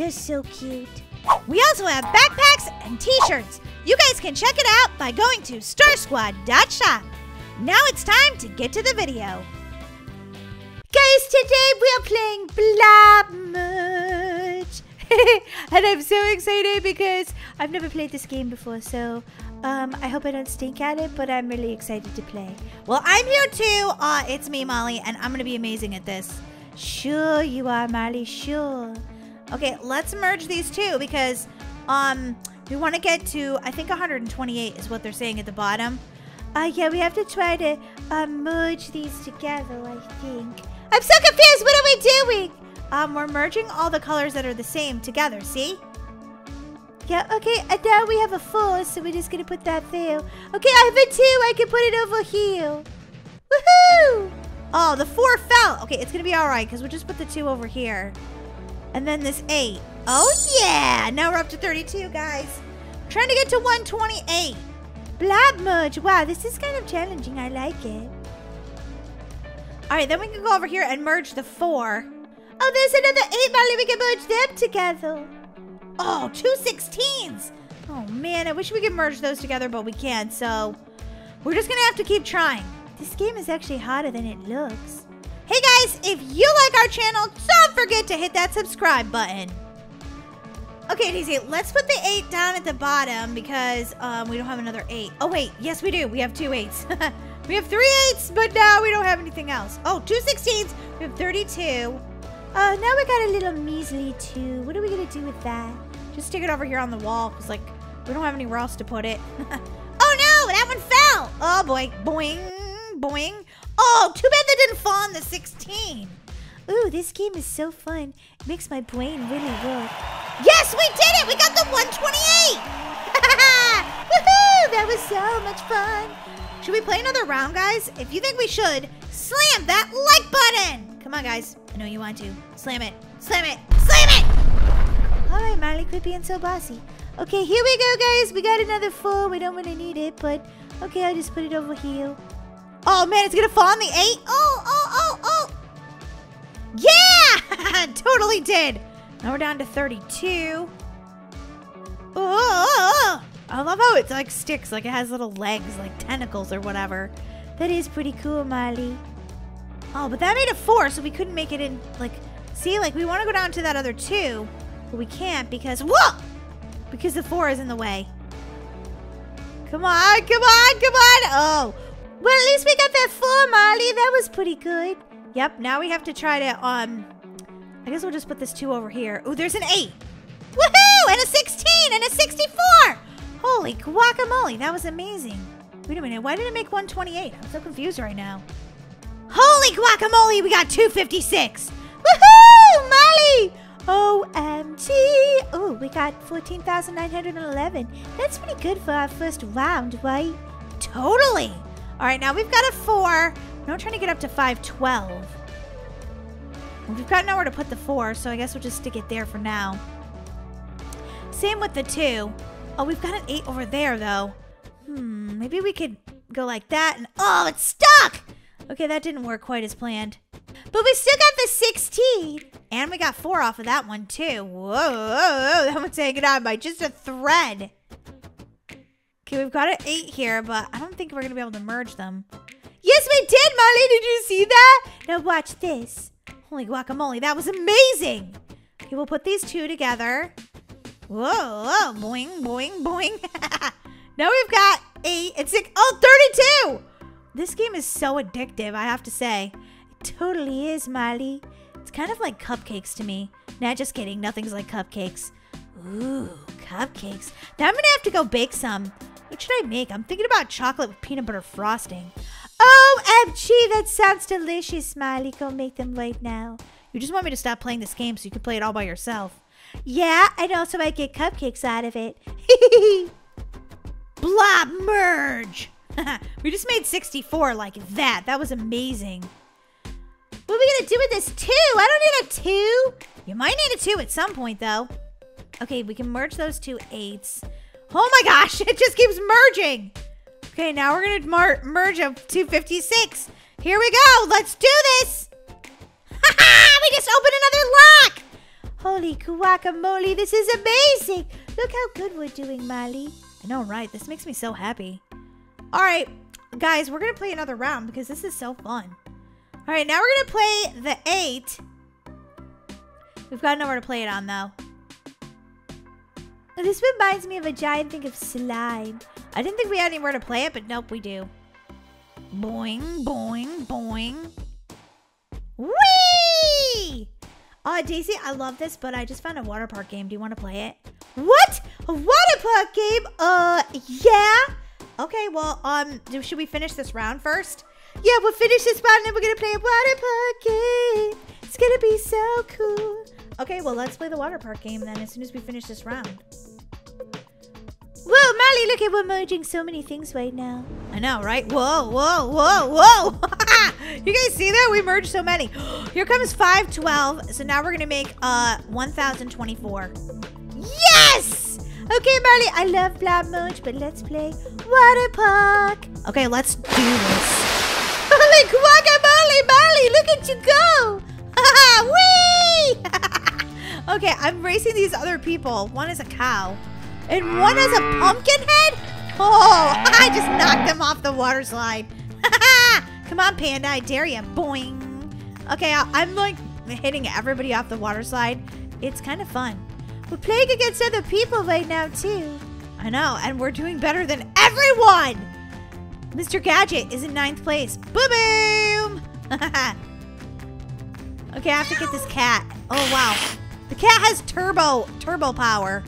They're so cute. We also have backpacks and t-shirts. You guys can check it out by going to starsquad.shop. Now it's time to get to the video. Guys, today we are playing Blob Merge. and I'm so excited because I've never played this game before, so um, I hope I don't stink at it, but I'm really excited to play. Well, I'm here too. Uh, it's me, Molly, and I'm going to be amazing at this. Sure you are, Molly, sure. Okay, let's merge these two because um, we want to get to, I think 128 is what they're saying at the bottom. Uh, yeah, we have to try to uh, merge these together, I think. I'm so confused. What are we doing? Um, we're merging all the colors that are the same together, see? Yeah, okay, and now we have a four, so we're just gonna put that there. Okay, I have a two, I can put it over here. Woohoo! Oh, the four fell. Okay, it's gonna be all right, because we'll just put the two over here. And then this eight. Oh, yeah! Now we're up to 32, guys. trying to get to 128. Blob merge. Wow, this is kind of challenging. I like it. All right, then we can go over here and merge the four. Oh, there's another eight, Molly. We can merge them together. Oh, two 16s. Oh, man, I wish we could merge those together, but we can't, so we're just going to have to keep trying. This game is actually harder than it looks. Hey, guys, if you like our channel, don't forget to hit that subscribe button. Okay, Daisy, let's put the 8 down at the bottom because um, we don't have another 8. Oh, wait, yes, we do. We have two eights. we have three eights, but now we don't have anything else. Oh, two 16s. We have 32. Oh, now we got a little measly two. What are we going to do with that? Just stick it over here on the wall because, like, we don't have anywhere else to put it. oh, no! That one fell! Oh, boy. Boing, boing. Oh, too bad that didn't fall on the 16. Ooh, this game is so fun. It makes my brain really work. Yes, we did it! We got the 128! Woohoo! That was so much fun. Should we play another round, guys? If you think we should, slam that like button! Come on, guys. I know you want to. Slam it. Slam it. Slam it! All right, quit being so bossy. Okay, here we go, guys. We got another four. We don't really need it, but okay, I'll just put it over here. Oh, man, it's going to fall on the eight. Oh, oh, oh, oh. Totally did. Now we're down to 32. Oh, I love how it like sticks, like it has little legs, like tentacles or whatever. That is pretty cool, Miley. Oh, but that made a four, so we couldn't make it in, like, see, like, we want to go down to that other two, but we can't because, whoa! Because the four is in the way. Come on, come on, come on! Oh, well, at least we got that four, Molly. That was pretty good. Yep, now we have to try to, um, I guess we'll just put this two over here. Oh, there's an eight. Woohoo! And a 16 and a 64! Holy guacamole, that was amazing. Wait a minute, why did it make 128? I'm so confused right now. Holy guacamole, we got 256! Woohoo! Molly! OMG! Oh, we got 14,911. That's pretty good for our first round, right? Totally! All right, now we've got a four. Now we're trying to get up to 512. We've got nowhere to put the four, so I guess we'll just stick it there for now. Same with the two. Oh, we've got an eight over there, though. Hmm, maybe we could go like that and... Oh, it's stuck! Okay, that didn't work quite as planned. But we still got the 16. And we got four off of that one, too. Whoa, whoa, whoa. that one's hanging on by just a thread. Okay, we've got an eight here, but I don't think we're going to be able to merge them. Yes, we did, Molly. Did you see that? Now watch this. Holy guacamole, that was amazing. Okay, we'll put these two together. Whoa, whoa, boing, boing, boing. now we've got eight and six. Oh, 32. This game is so addictive, I have to say. It totally is, Molly. It's kind of like cupcakes to me. Nah, just kidding. Nothing's like cupcakes. Ooh, cupcakes. Now I'm to have to go bake some. What should I make? I'm thinking about chocolate with peanut butter frosting. OMG, that sounds delicious, Smiley. Go make them right now. You just want me to stop playing this game so you can play it all by yourself. Yeah, and also I get cupcakes out of it. Blob merge. we just made 64 like that. That was amazing. What are we gonna do with this two? I don't need a two. You might need a two at some point though. Okay, we can merge those two eights. Oh my gosh, it just keeps merging. Okay, now we're gonna merge a 256. Here we go. Let's do this. we just opened another lock. Holy guacamole, this is amazing. Look how good we're doing, Molly. I know, right? This makes me so happy. All right, guys, we're going to play another round because this is so fun. All right, now we're going to play the eight. We've got nowhere to play it on, though. This reminds me of a giant thing of slime. I didn't think we had anywhere to play it, but nope, we do. Boing, boing, boing. Whee! Uh, Daisy, I love this, but I just found a water park game. Do you want to play it? What? A water park game? Uh, yeah. Okay, well, um, should we finish this round first? Yeah, we'll finish this round and then we're gonna play a water park game. It's gonna be so cool. Okay, well, let's play the water park game then as soon as we finish this round. Molly, look at we're merging so many things right now. I know, right? Whoa, whoa, whoa, whoa. you guys see that? We merged so many. Here comes 512. So now we're going to make uh 1024. Yes! Okay, Molly, I love Blob Merge, but let's play Water Park. Okay, let's do this. Holy guacamole, Molly, look at you go. Whee! okay, I'm racing these other people. One is a cow. And one has a pumpkin head? Oh, I just knocked them off the water slide. Come on, Panda, I dare you. Boing. Okay, I'm like hitting everybody off the water slide. It's kind of fun. We're playing against other people right now, too. I know, and we're doing better than everyone. Mr. Gadget is in ninth place. Boom, boom. okay, I have to get this cat. Oh, wow. The cat has turbo, turbo power.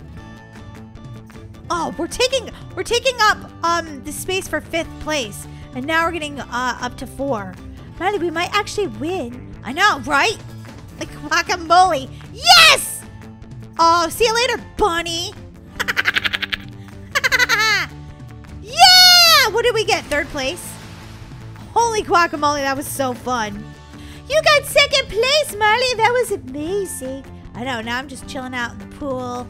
Oh, we're taking we're taking up um the space for fifth place, and now we're getting uh, up to four. Riley, we might actually win. I know, right? Like guacamole. Yes! Oh, see you later, bunny. yeah! What did we get? Third place. Holy guacamole, that was so fun. You got second place, Marley. That was amazing. I know. Now I'm just chilling out in the pool.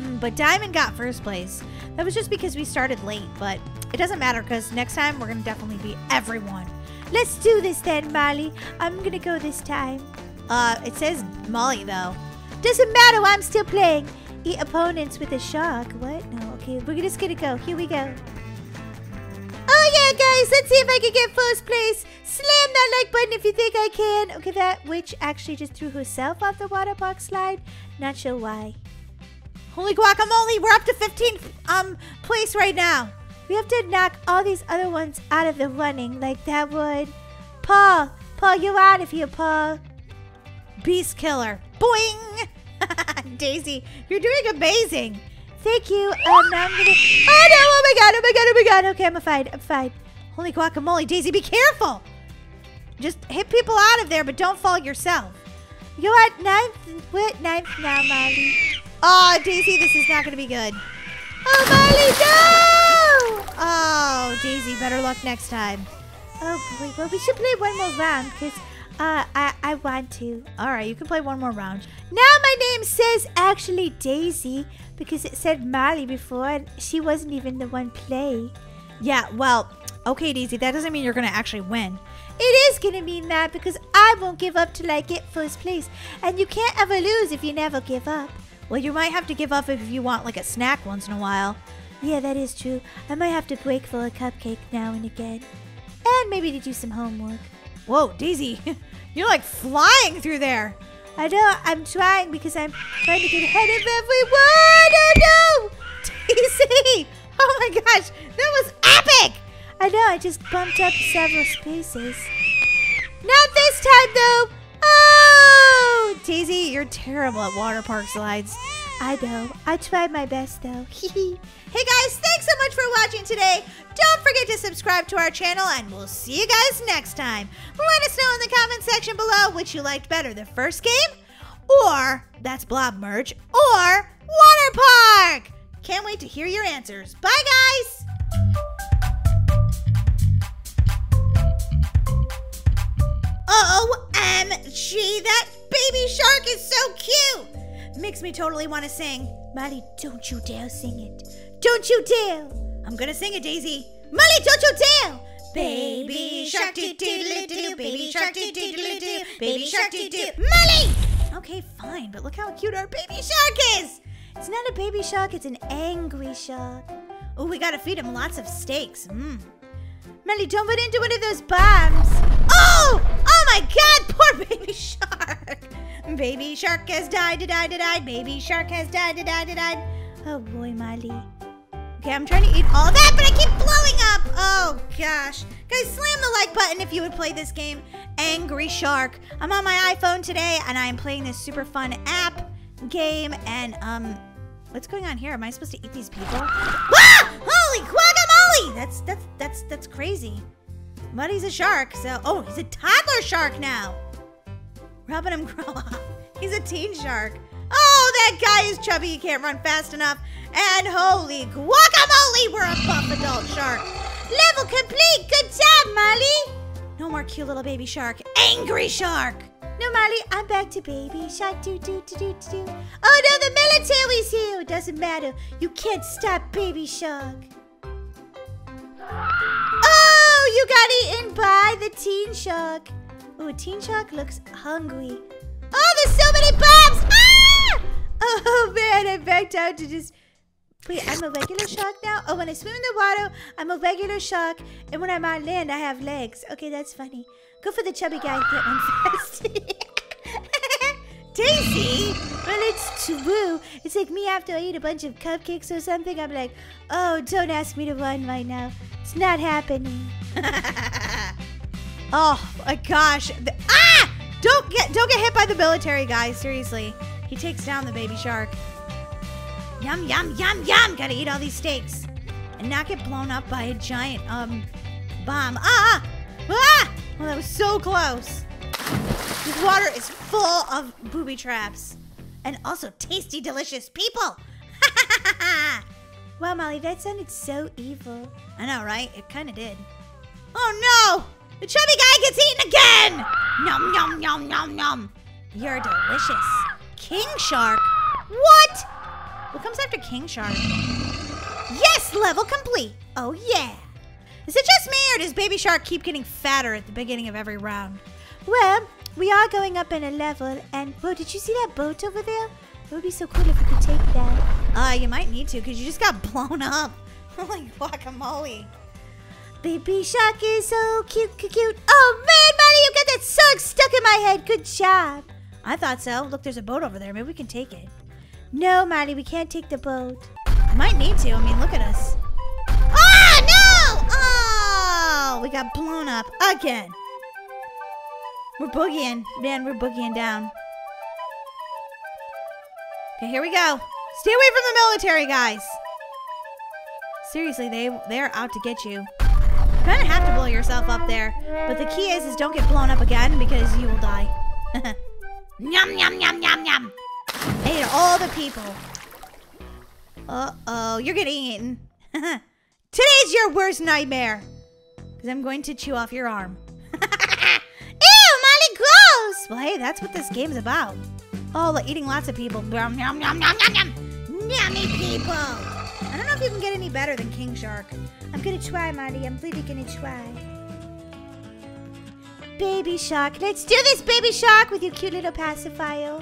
Mm, but Diamond got first place. That was just because we started late, but it doesn't matter because next time we're going to definitely beat everyone. Let's do this then, Molly. I'm going to go this time. Uh, it says Molly, though. Doesn't matter, I'm still playing. Eat opponents with a shark. What? No, okay, we're just going to go. Here we go. Oh, yeah, guys, let's see if I can get first place. Slam that like button if you think I can. Okay, that witch actually just threw herself off the water park slide. Not sure why. Holy guacamole, we're up to 15th um, place right now. We have to knock all these other ones out of the running like that would. Paul, Paul, you're out of here, Paul. Beast killer. Boing! Daisy, you're doing amazing. Thank you. Um, now I'm gonna. Oh no! Oh my god! Oh my god! Oh my god! Okay, I'm fine. I'm fine. Holy guacamole, Daisy, be careful. Just hit people out of there, but don't fall yourself. You're at ninth. What ninth now, Molly? Oh, Daisy, this is not going to be good. Oh, Molly, no! Oh, Daisy, better luck next time. Oh, boy. Well, we should play one more round because uh, I, I want to. All right, you can play one more round. Now my name says actually Daisy because it said Molly before and she wasn't even the one play. Yeah, well, okay, Daisy, that doesn't mean you're going to actually win. It is to mean that because I won't give up till I get first place. And you can't ever lose if you never give up. Well, you might have to give up if you want like a snack once in a while. Yeah, that is true. I might have to break for a cupcake now and again. And maybe to do some homework. Whoa, Daisy, you're like flying through there. I know, I'm trying because I'm trying to get ahead of everyone. Oh no! Daisy! Oh my gosh, that was epic! I know, I just bumped up several spaces. Not this time though! Oh! Daisy, you're terrible at water park slides. I know. I tried my best though. hey guys, thanks so much for watching today. Don't forget to subscribe to our channel and we'll see you guys next time. Let us know in the comment section below which you liked better, the first game or that's Blob Merge, or Water Park. Can't wait to hear your answers. Bye, guys. OMG, that baby shark is so cute. Makes me totally want to sing. Molly, don't you dare sing it. Don't you dare. I'm gonna sing it, Daisy. Molly, don't you dare! Baby shark doo doo doo baby shark doo doo doo baby shark doo doo. Molly! Okay, fine, but look how cute our baby shark is. It's not a baby shark, it's an angry shark. Oh, we gotta feed him lots of steaks. Mmm. Molly, don't put into one of those bombs. My god, poor baby shark. Baby shark has died, died, died. Baby shark has died, died, died. Oh boy, Molly. Okay, I'm trying to eat all that, but I keep blowing up. Oh gosh. Guys, slam the like button if you would play this game, Angry Shark. I'm on my iPhone today and I am playing this super fun app game and um what's going on here? Am I supposed to eat these people? Ah! Holy guacamole! That's that's that's that's crazy. Muddy's a shark, so oh, he's a toddler shark now. Rubbing him grow up. He's a teen shark. Oh, that guy is chubby. He can't run fast enough. And holy guacamole, we're a buff adult shark. Level complete. Good job, Molly. No more cute little baby shark. Angry shark. No, Molly, I'm back to baby shark. Do, do, do, do, do. Oh no, the military's here. It doesn't matter. You can't stop baby shark. You got eaten by the teen shark. Oh, teen shark looks hungry. Oh, there's so many bombs! Ah! Oh man, I backed out to just. Wait, I'm a regular shark now? Oh, when I swim in the water, I'm a regular shark. And when I'm on land, I have legs. Okay, that's funny. Go for the chubby guy and get one fast. Daisy? Well, it's true. It's like me after I eat a bunch of cupcakes or something. I'm like, oh, don't ask me to run right now. It's not happening. oh my gosh. The- ah! Don't get don't get hit by the military guy, seriously. He takes down the baby shark. Yum yum yum yum. Gotta eat all these steaks. And not get blown up by a giant um bomb. Ah! Ah! Well, that was so close. This water is full of booby traps. And also tasty, delicious people. Wow, Molly, that sounded so evil. I know, right? It kind of did. Oh no! The chubby guy gets eaten again! Nom nom nom nom nom. You're delicious. King Shark? What? What comes after King Shark? Yes, level complete. Oh yeah. Is it just me or does Baby Shark keep getting fatter at the beginning of every round? Well, we are going up in a level, and whoa, did you see that boat over there? It would be so cool if we could take that. Uh, you might need to because you just got blown up. Holy guacamole. Baby shark is so cute, cute, cute. Oh man, Molly, you got that song stuck in my head. Good job. I thought so. Look, there's a boat over there. Maybe we can take it. No, Molly, we can't take the boat. Might need to. I mean, look at us. Ah, no! Oh, we got blown up again. We're boogieing. Man, we're boogieing down. Okay, here we go. Stay away from the military guys. Seriously, they they're out to get you. You kind of have to blow yourself up there, but the key is is don't get blown up again because you will die. Yum yum yum yum yum. Ate all the people. Uh oh, you're getting eaten. Today's your worst nightmare. Because I'm going to chew off your arm. Well, hey, that's what this game's about. Oh, like eating lots of people. Yum, yum, yum, yum, yum, yum. Yummy people. I don't know if you can get any better than King Shark. I'm gonna try, Molly. I'm really gonna try. Baby shark. Let's do this, baby shark, with your cute little pacifier.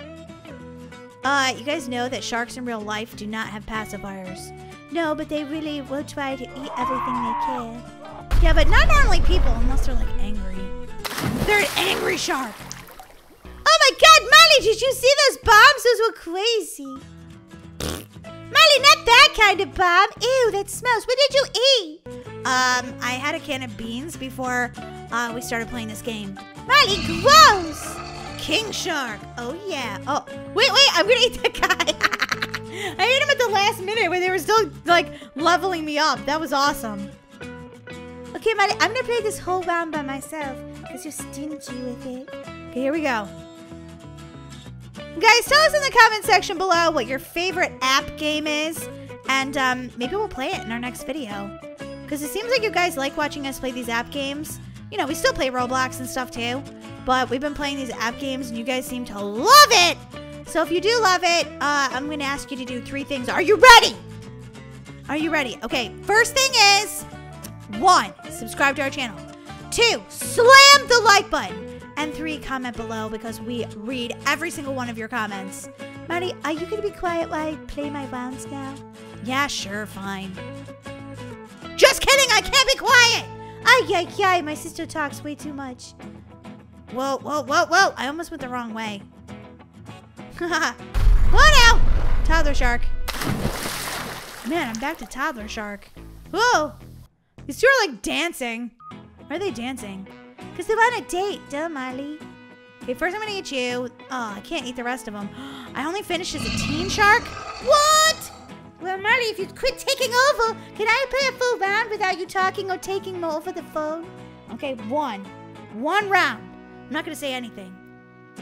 Uh, you guys know that sharks in real life do not have pacifiers. No, but they really will try to eat everything they can. Yeah, but not normally people unless they're like angry. They're an angry shark. God, Molly, did you see those bombs? Those were crazy. Molly, not that kind of bomb. Ew, that smells. What did you eat? Um, I had a can of beans before uh, we started playing this game. Molly, gross. King Shark. Oh, yeah. Oh, wait, wait. I'm to eat that guy. I ate him at the last minute when they were still, like, leveling me up. That was awesome. Okay, Molly, I'm to play this whole round by myself because you're stingy with it. Okay, here we go. Guys, tell us in the comment section below what your favorite app game is, and um, maybe we'll play it in our next video. Because it seems like you guys like watching us play these app games. You know, we still play Roblox and stuff too, but we've been playing these app games, and you guys seem to love it. So if you do love it, uh, I'm going to ask you to do three things. Are you ready? Are you ready? Okay, first thing is one, subscribe to our channel. Two, slam the like button. And three, comment below because we read every single one of your comments. Maddie, are you going to be quiet while I play my rounds now? Yeah, sure, fine. Just kidding, I can't be quiet! Ay, ay, ay, my sister talks way too much. Whoa, whoa, whoa, whoa, I almost went the wrong way. Whoa now! Toddler shark. Man, I'm back to toddler shark. Whoa! These two are like dancing. Why are they dancing? Because they're on a date, duh, Miley. Okay, first I'm gonna eat you. Oh, I can't eat the rest of them. I only finished as a teen shark? What? Well, Marley, if you quit taking over, can I play a full round without you talking or taking over the phone? Okay, one. One round. I'm not gonna say anything.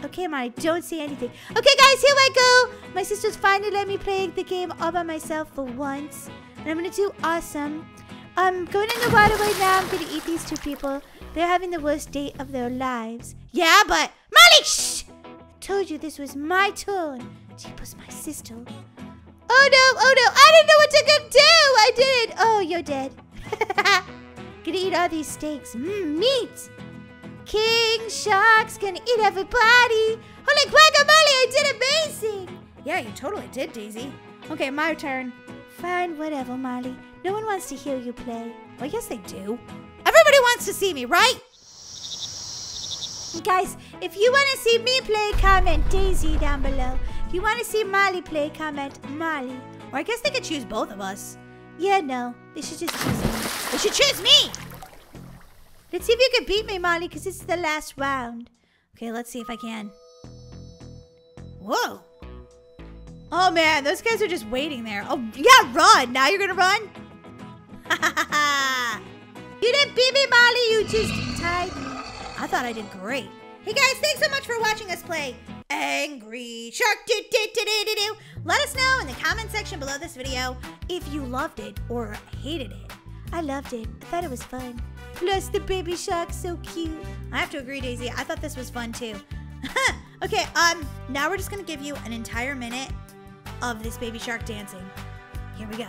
Okay, Marley, don't say anything. Okay, guys, here I go. My sister's finally let me play the game all by myself for once. And I'm gonna do awesome. I'm going in the water right now. I'm gonna eat these two people. They're having the worst day of their lives. Yeah, but Molly, shh! I told you this was my turn. She was my sister. Oh no, oh no, I didn't know what to do. I didn't. Oh, you're dead. gonna eat all these steaks. Mmm, meat. King Shark's gonna eat everybody. Holy guacamole, I did amazing. Yeah, you totally did, Daisy. Okay, my turn. Fine, whatever, Molly. No one wants to hear you play. Well, yes, they do. Everybody wants to see me, right? Guys, if you want to see me play, comment Daisy down below. If you want to see Molly play, comment Molly. Or I guess they could choose both of us. Yeah, no. They should just choose me. They should choose me! Let's see if you can beat me, Molly, because it's the last round. Okay, let's see if I can. Whoa. Oh, man, those guys are just waiting there. Oh, yeah, run. Now you're going to run? you beat me, Molly. You just me. I thought I did great. Hey, guys, thanks so much for watching us play Angry Shark. Do, do, do, do, do, do. Let us know in the comment section below this video if you loved it or hated it. I loved it. I thought it was fun. Plus, the baby shark's so cute. I have to agree, Daisy. I thought this was fun, too. okay, um, now we're just to give you an entire minute of this baby shark dancing. Here we go.